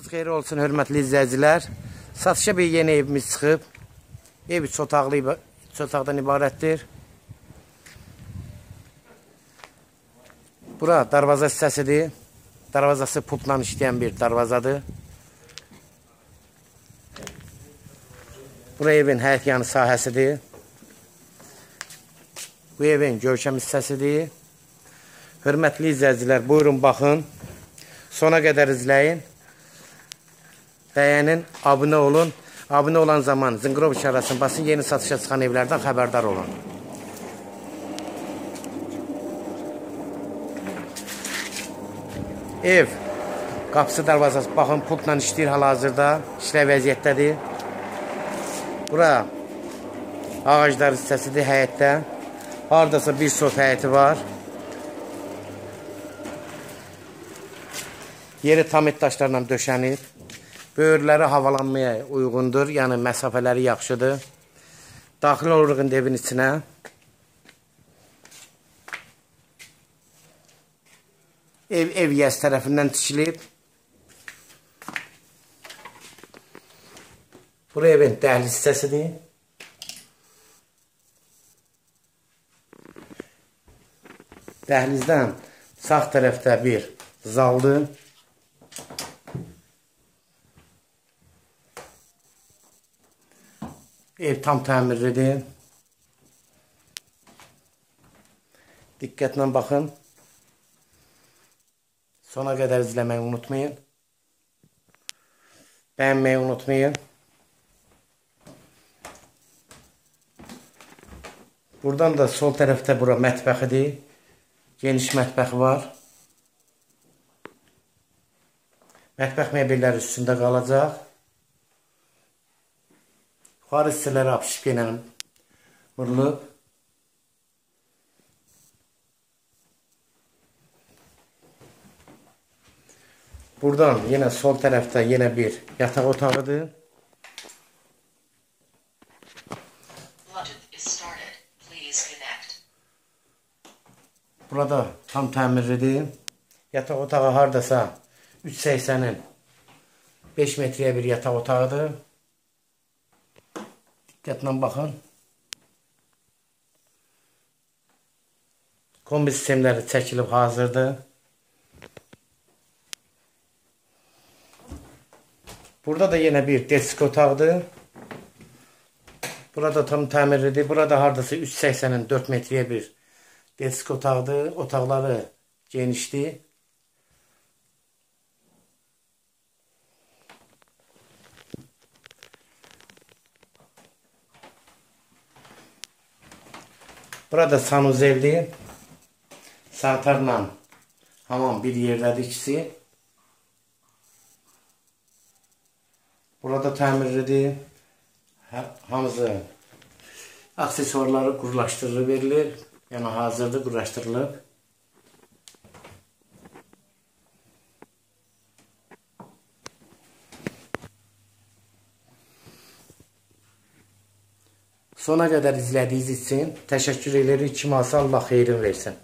Vaxtınız xeyir olsun, hörmətli izləyicilər. Satışa bir yeni evimiz çıxıb. Ev üç otaqlı, üç otaqdan ibarətdir. Bura darvaza hissəsidir. Darvazası pupla işləyən bir darvazadır. Bura evin həyət yanı sahəsidir. Bu evin görkəm hissəsidir. Hörmətli izləyicilər, buyurun baxın. Sona qədər izləyin. Bəyənin, abunə olun. Abunə olan zaman zınqrov işarəsini basın, yeni satışa çıxan evlərdən xəbərdar olun. Ev, qapısı darvazası, baxın, pultla işləyir hal-hazırda, işlə vəziyyətdədir. Bura ağaclar hissəsidir həyətdə. Haradasa bir sof həyəti var. Yeri tam et daşlarla döşənir. Böyürləri havalanmaya uyğundur, yəni məsafələri yaxşıdır. Daxil oluruq indi evin içinə. Ev, ev yəz tərəfindən tikilib. Bura evin dəhliz hissəsidir. Dəhlizdən sağ tərəfdə bir zaldır. Ev tam təmirlidir. Diqqətlə baxın. Sona qədər izləməyi unutmayın. Bəyənməyi unutmayın. Buradan da sol tərəfdə bura mətbəxidir. Geniş mətbəx var. Mətbəx mebelləri üstündə qalacaq. Apışıq ilə vurulub. Buradan yenə sol tərəfdə yenə bir yataq otağıdır. Burada tam təmirlidir. Yataq otağı hardasa 380-in 5 metrəyə bir yataq otağıdır. Diqqətlə baxın. Kombi sistemləri çəkilib hazırdır. Burada da yenə bir desk otaqdır. Burada tam təmirlidir. Burada hardasa 380-in 4 metrəyə bir desk otaqdır. Otaqları genişdir. Burada sanuzel değil. Satarla hamam bir yerler ikisi. Burada təmirlidir. Hamısı aksesuarları qurulaşdırılıb verilir. Yəni hazırdır, qurulaşdırılıb. Sona qədər izlədiyiniz üçün təşəkkür edirik. Kim alsa Allah xeyrin versin.